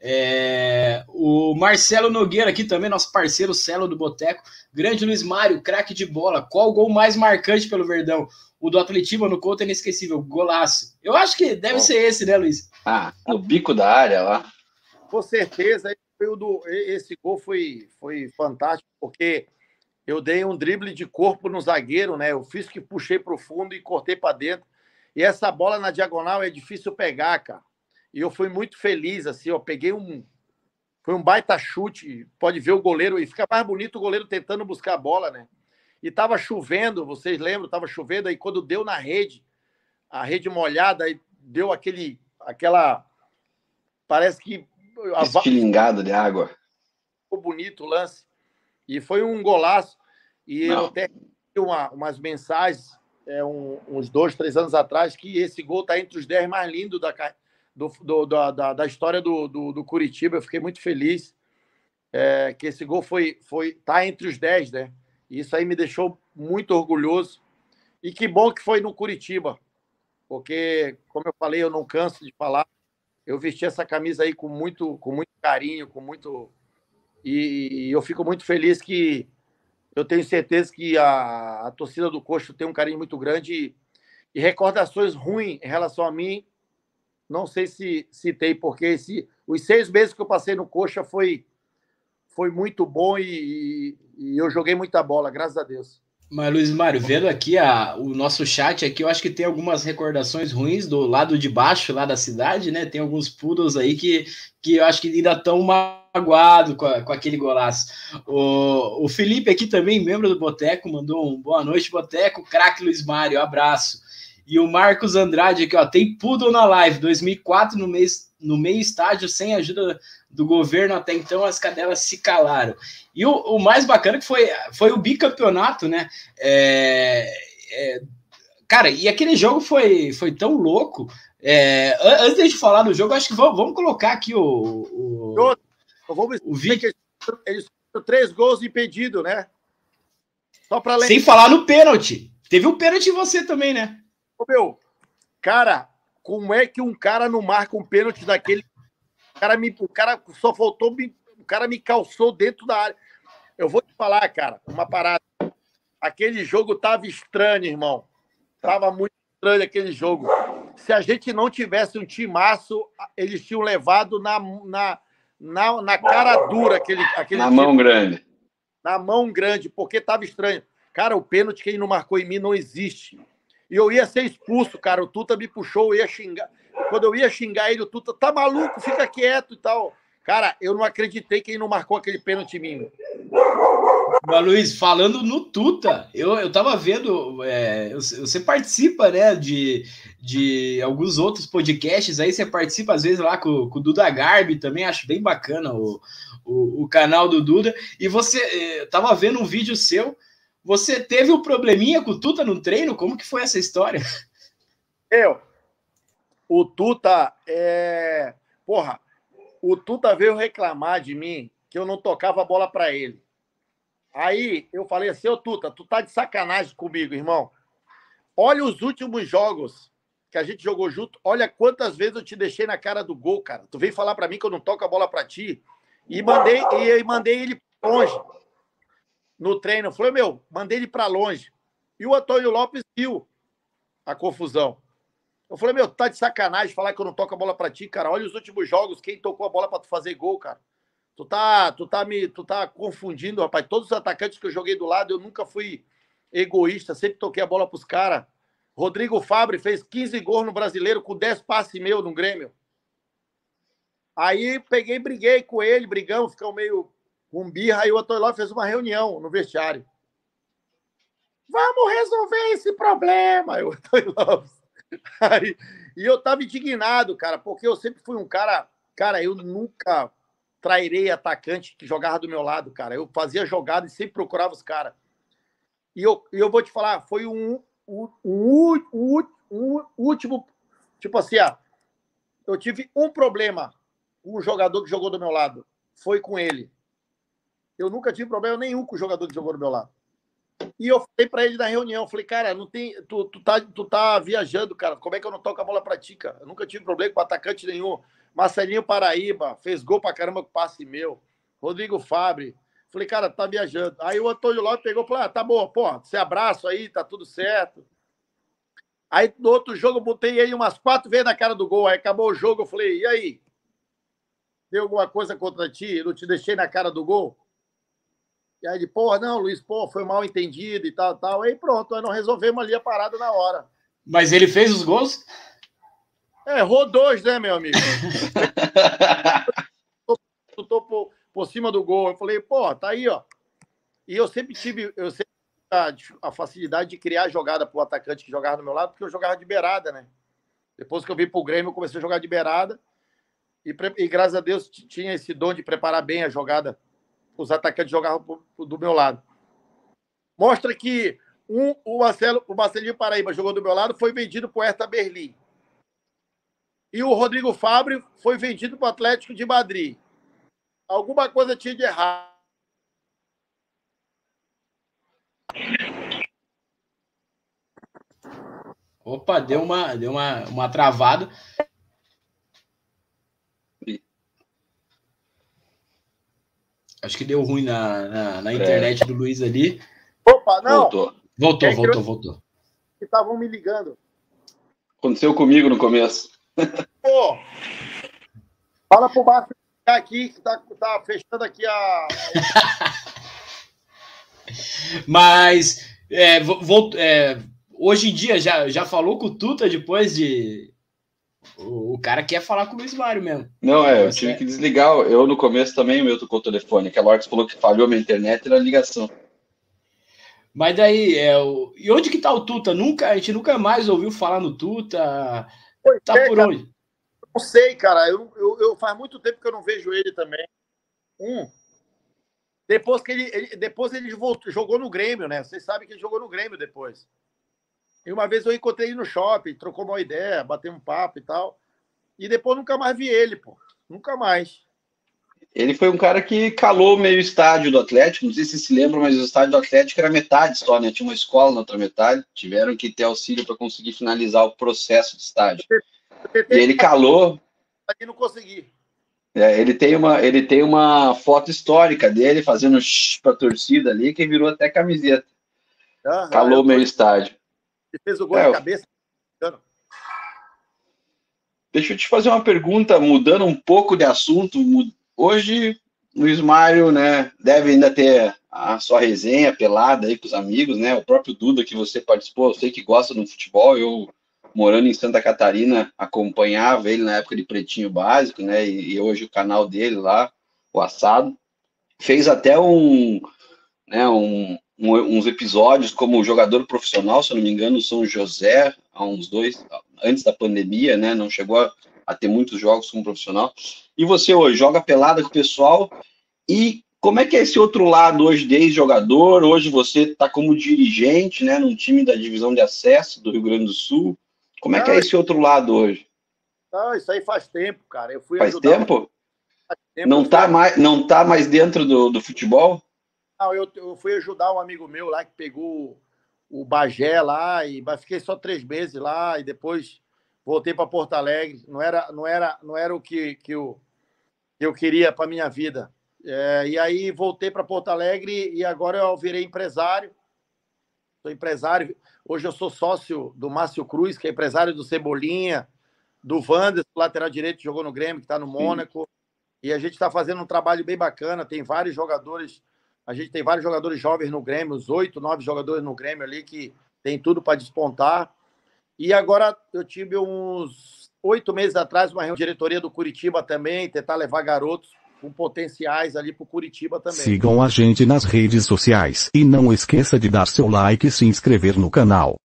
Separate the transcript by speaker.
Speaker 1: É, o Marcelo Nogueira aqui também, nosso parceiro Celo do Boteco. Grande Luiz Mário, craque de bola. Qual o gol mais marcante pelo Verdão? O do Atletiba no conto é inesquecível, golaço. Eu acho que deve Bom, ser esse, né, Luiz?
Speaker 2: Ah, no bico da área lá.
Speaker 3: Com certeza, esse gol foi, foi fantástico, porque eu dei um drible de corpo no zagueiro, né? Eu fiz que puxei para o fundo e cortei para dentro. E essa bola na diagonal é difícil pegar, cara. E eu fui muito feliz, assim, eu peguei um. Foi um baita chute. Pode ver o goleiro, e fica mais bonito o goleiro tentando buscar a bola, né? E tava chovendo, vocês lembram? Tava chovendo, aí quando deu na rede, a rede molhada, aí deu aquele. aquela. Parece que.
Speaker 2: Estilingado de água.
Speaker 3: Ficou bonito o lance. E foi um golaço. E Não. eu até uma, umas mensagens, é, um, uns dois, três anos atrás, que esse gol está entre os dez mais lindos da, do, do, da, da história do, do, do, Curitiba. Eu fiquei muito feliz é, que esse gol foi foi tá entre os dez, né? E isso aí me deixou muito orgulhoso. E que bom que foi no Curitiba, porque, como eu falei, eu não canso de falar. Eu vesti essa camisa aí com muito, com muito carinho, com muito e, eu fico muito feliz que eu tenho certeza que a, a torcida do Coxa tem um carinho muito grande e, e, recordações ruins em relação a mim. Não sei se, tem, porque esse, os seis meses que eu passei no Coxa foi, foi muito bom e, e eu joguei muita bola, graças a Deus.
Speaker 1: Mas, Luiz Mário, vendo aqui a, o nosso chat aqui, eu acho que tem algumas recordações ruins do lado de baixo, lá da cidade, né? Tem alguns poodles aí que, que eu acho que ainda estão magoados com, com aquele golaço. O, o Felipe aqui também, membro do Boteco, mandou um boa noite, Boteco, craque Luiz Mário, abraço. E o Marcos Andrade aqui, ó, tem poodle na live, 2004 no mês no meio estágio, sem ajuda do governo até então, as cadelas se calaram. E o, o mais bacana que foi, foi o bicampeonato, né? É, é, cara, e aquele jogo foi, foi tão louco. É, antes de falar do jogo, acho que vamos, vamos colocar aqui o. o,
Speaker 3: vamos o vídeo. Eles três gols impedidos, né?
Speaker 1: Só para Sem falar no pênalti. Teve um pênalti em você também, né?
Speaker 3: Ô, meu, cara, como é que um cara não marca um pênalti daquele o cara, me, o cara só faltou, me, o cara me calçou dentro da área. Eu vou te falar, cara, uma parada. Aquele jogo tava estranho, irmão. Tava muito estranho aquele jogo. Se a gente não tivesse um timaço, eles tinham levado na, na, na, na cara dura aquele, aquele
Speaker 2: Na time. mão grande.
Speaker 3: Na mão grande, porque tava estranho. Cara, o pênalti que ele não marcou em mim não existe. E eu ia ser expulso, cara. O Tuta me puxou, eu ia xingar quando eu ia xingar ele, o Tuta, tá maluco, fica quieto e tal. Cara, eu não acreditei que ele não marcou aquele pênalti em mim.
Speaker 1: Mas, Luiz, falando no Tuta, eu, eu tava vendo, é, você participa, né, de, de alguns outros podcasts, aí você participa às vezes lá com, com o Duda Garbi também, acho bem bacana o, o, o canal do Duda, e você é, tava vendo um vídeo seu, você teve um probleminha com o Tuta no treino? Como que foi essa história?
Speaker 3: Eu, o Tuta é. Porra, o Tuta veio reclamar de mim que eu não tocava a bola para ele. Aí eu falei assim, ô Tuta, tu tá de sacanagem comigo, irmão. Olha os últimos jogos que a gente jogou junto. Olha quantas vezes eu te deixei na cara do gol, cara. Tu veio falar para mim que eu não toco a bola para ti. E mandei, e mandei ele longe no treino. Falei, meu, mandei ele para longe. E o Antônio Lopes viu a confusão. Eu falei, meu, tá de sacanagem falar que eu não toco a bola pra ti, cara. Olha os últimos jogos, quem tocou a bola pra tu fazer gol, cara. Tu tá, tu tá me, tu tá confundindo, rapaz. Todos os atacantes que eu joguei do lado, eu nunca fui egoísta, sempre toquei a bola pros caras. Rodrigo Fabre fez 15 gols no Brasileiro com 10 passes meu no Grêmio. Aí peguei, briguei com ele, brigamos, ficamos meio com birra. Aí o Lopes fez uma reunião no vestiário. Vamos resolver esse problema. O Lopes. Aí, e eu tava indignado, cara, porque eu sempre fui um cara. Cara, eu nunca trairei atacante que jogava do meu lado, cara. Eu fazia jogada e sempre procurava os caras. E eu, eu vou te falar, foi um, um, um, um, um último. Tipo assim, ó, eu tive um problema com um jogador que jogou do meu lado. Foi com ele. Eu nunca tive problema nenhum com o jogador que jogou do meu lado. E eu falei para ele na reunião, falei, cara, não tem, tu, tu, tá, tu tá viajando, cara. Como é que eu não toco a bola pra ti, cara? Eu nunca tive problema com atacante nenhum. Marcelinho Paraíba, fez gol pra caramba com passe meu. Rodrigo Fabre. Falei, cara, tá viajando. Aí o Antônio Lopes pegou e falou: ah, tá bom, pô, você abraço aí, tá tudo certo. Aí no outro jogo eu botei ele umas quatro vezes na cara do gol. Aí acabou o jogo, eu falei, e aí? Deu alguma coisa contra ti? Não te deixei na cara do gol? E aí ele, porra, não, Luiz, pô, foi mal entendido e tal, tal. Aí pronto, aí não resolvemos ali a parada na hora.
Speaker 1: Mas ele fez os gols?
Speaker 3: É, errou dois, né, meu amigo? Tô por, por cima do gol. Eu falei, pô, tá aí, ó. E eu sempre tive, eu sempre a, a facilidade de criar jogada para o atacante que jogava do meu lado, porque eu jogava de beirada, né? Depois que eu vim para o Grêmio, eu comecei a jogar de beirada. E, e, graças a Deus tinha esse dom de preparar bem a jogada. Os atacantes jogavam do meu lado. Mostra que um, o, Marcelo, o Marcelinho Paraíba jogou do meu lado, foi vendido para o Hertha Berlim. E o Rodrigo Fabre foi vendido para o Atlético de Madrid. Alguma coisa tinha de errado.
Speaker 1: Opa, deu uma, deu uma, uma travada. Acho que deu ruim na, na, na internet é. do Luiz ali.
Speaker 3: Opa, não!
Speaker 1: Voltou, voltou, voltou, voltou.
Speaker 3: Que estavam me ligando.
Speaker 2: Aconteceu comigo no começo.
Speaker 3: Pô! Fala pro Márcio aqui, que tá, tá fechando aqui a.
Speaker 1: Mas é, vou, é, hoje em dia já, já falou com o Tuta depois de. O, o cara quer falar com o Luiz Mário mesmo.
Speaker 2: Não, é, eu tive é. que desligar. Eu no começo também, o meu tocou o telefone. Aquela hora que falou que falhou a minha internet era a ligação.
Speaker 1: Mas daí, é, o... e onde que tá o Tuta? Nunca, a gente nunca mais ouviu falar no Tuta. Pois tá é, por
Speaker 3: cara,
Speaker 1: onde?
Speaker 3: Não sei, cara. Eu, eu, eu, faz muito tempo que eu não vejo ele também. Um. Depois que ele, ele depois ele voltou, jogou no Grêmio, né? Vocês sabem que ele jogou no Grêmio depois. E uma vez eu encontrei ele no shopping, trocou uma ideia, bateu um papo e tal. E depois nunca mais vi ele, pô. Nunca mais.
Speaker 2: Ele foi um cara que calou meio estádio do Atlético. Não sei se se lembra, mas o estádio do Atlético era metade só, né? Tinha uma escola na outra metade. Tiveram que ter auxílio para conseguir finalizar o processo de estádio. E ele calou.
Speaker 3: Aqui não consegui.
Speaker 2: É, ele, tem uma, ele tem uma foto histórica dele fazendo para a torcida ali, que virou até camiseta. Uhum, calou meio estádio.
Speaker 3: Ele fez o gol é, de cabeça.
Speaker 2: Deixa eu te fazer uma pergunta, mudando um pouco de assunto. Hoje, Luiz Mário, né, deve ainda ter a sua resenha pelada aí com os amigos, né? O próprio Duda que você participou, eu sei que gosta do futebol, eu morando em Santa Catarina acompanhava ele na época de Pretinho Básico, né? E, e hoje o canal dele lá, o Assado, fez até um, né, um, um, uns episódios como jogador profissional, se eu não me engano, São José, há uns dois, antes da pandemia, né? Não chegou a, a ter muitos jogos como profissional. E você hoje joga pelada com o pessoal e como é que é esse outro lado hoje desde jogador? Hoje você está como dirigente, né, num time da divisão de acesso do Rio Grande do Sul. Como é que é esse outro lado hoje?
Speaker 3: Não, isso aí faz tempo, cara. Eu fui
Speaker 2: faz tempo? Faz tempo? Não está mais, não tá mais dentro do, do futebol?
Speaker 3: Não, eu, eu fui ajudar um amigo meu lá que pegou o Bagé lá e fiquei só três meses lá e depois voltei para Porto Alegre. Não era, não era, não era o que, que, eu, eu queria para minha vida. É, e aí voltei para Porto Alegre e agora eu virei empresário. Sou empresário. Hoje eu sou sócio do Márcio Cruz, que é empresário do Cebolinha, do Wanderson, lateral direito que jogou no Grêmio, que está no Mônaco. Sim. E a gente está fazendo um trabalho bem bacana. Tem vários jogadores a gente tem vários jogadores jovens no Grêmio, os oito, nove jogadores no Grêmio ali que tem tudo para despontar. E agora eu tive uns oito meses atrás uma reunião de diretoria do Curitiba também, tentar levar garotos com potenciais ali para o Curitiba também.
Speaker 4: Sigam a gente nas redes sociais e não esqueça de dar seu like e se inscrever no canal.